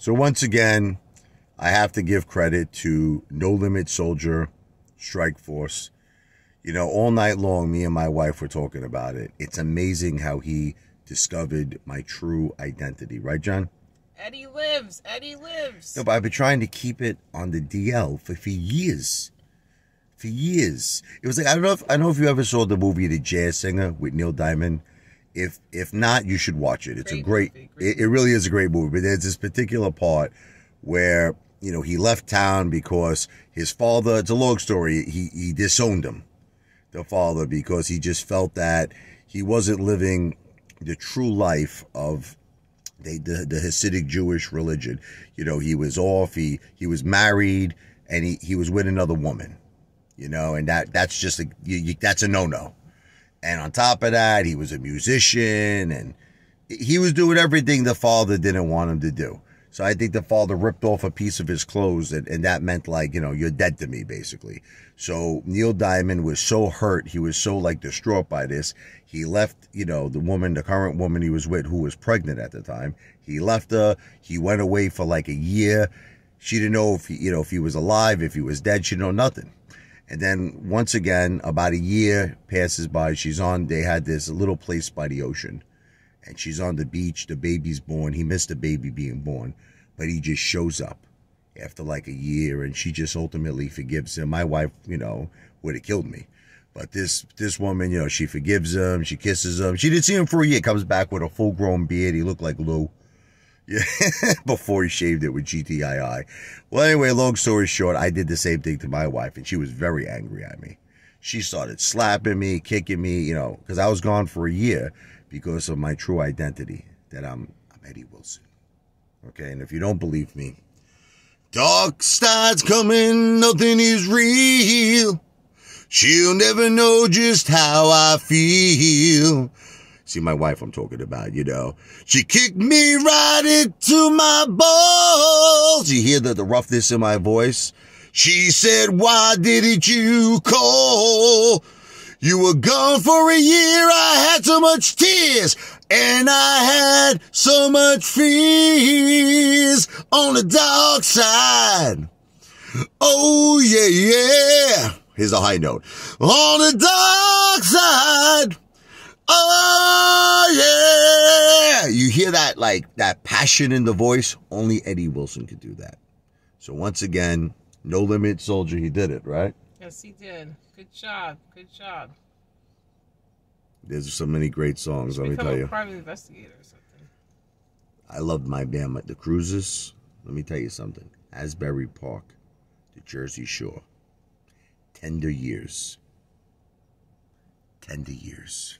So once again, I have to give credit to No Limit Soldier, Strike Force. You know, all night long, me and my wife were talking about it. It's amazing how he discovered my true identity, right, John? Eddie lives. Eddie lives. No, but I've been trying to keep it on the DL for, for years. For years. It was like I don't know if I don't know if you ever saw the movie The Jazz Singer with Neil Diamond. If if not, you should watch it. It's Great a great, movie, great it, it really is a great movie. But there's this particular part where, you know, he left town because his father, it's a long story, he he disowned him, the father, because he just felt that he wasn't living the true life of they, the the Hasidic Jewish religion. You know, he was off. He he was married, and he he was with another woman. You know, and that that's just a you, you, that's a no no. And on top of that, he was a musician, and he was doing everything the father didn't want him to do. So I think the father ripped off a piece of his clothes, and, and that meant like you know you're dead to me basically. So Neil Diamond was so hurt, he was so like distraught by this. He left, you know, the woman, the current woman he was with, who was pregnant at the time. He left her. He went away for like a year. She didn't know if he, you know, if he was alive, if he was dead. She didn't know nothing. And then once again, about a year passes by. She's on. They had this little place by the ocean, and she's on the beach. The baby's born. He missed the baby being born, but he just shows up after like a year, and she just ultimately forgives him. My wife, you know, would have killed me. But this this woman, you know, she forgives him, she kisses him. She didn't see him for a year. Comes back with a full grown beard. He looked like Lou. Yeah, before he shaved it with GTII. Well, anyway, long story short, I did the same thing to my wife, and she was very angry at me. She started slapping me, kicking me, you know, because I was gone for a year because of my true identity that I'm I'm Eddie Wilson. Okay, and if you don't believe me, dark starts coming, nothing is real. She'll never know just how I feel. See, my wife I'm talking about, you know. She kicked me right into my balls. You hear the, the roughness in my voice? She said, why didn't you call? You were gone for a year. I had so much tears and I had so much fears on the dark side. Oh, yeah, yeah. Here's a high note. On the dark side. Oh, yeah. You hear that, like, that passion in the voice? Only Eddie Wilson could do that. So once again, No Limit Soldier, he did it, right? Yes, he did. Good job. Good job. There's so many great songs, let me tell you. private investigator or something. I loved my band, the Cruisers. Let me tell you something. Asbury Park, the Jersey Shore. Tender years. Tender years.